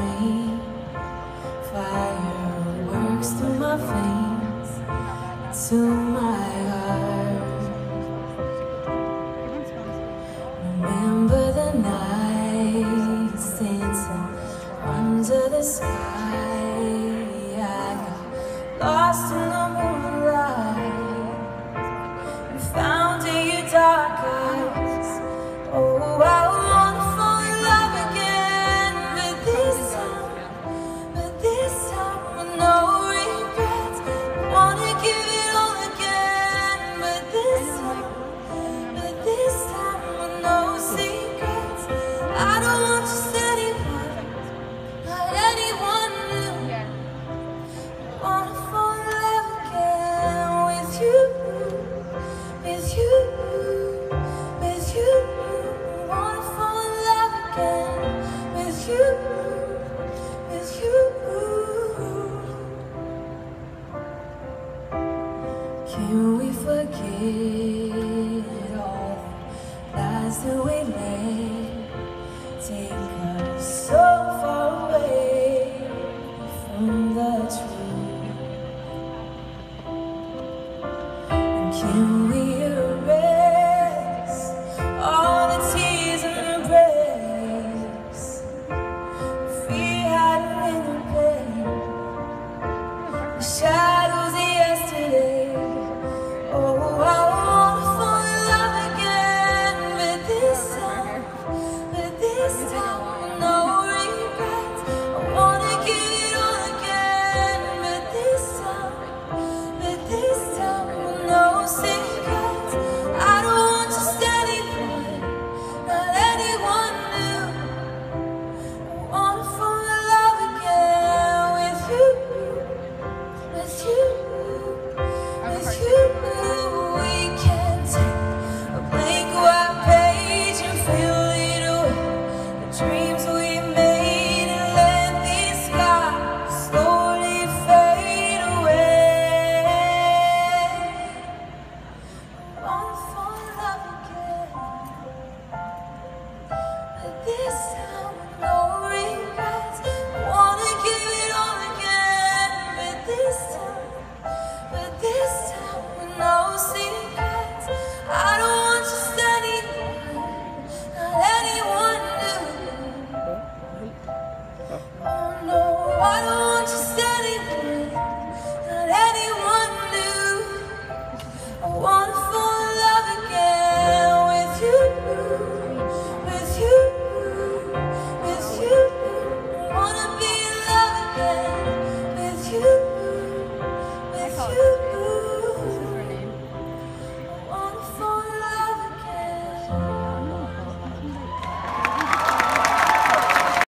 frame. Fire works through my veins, to my heart. Remember the night dancing under the sky. I got lost in the Can we forget all the lies that we let Take us so far away from the truth. And can I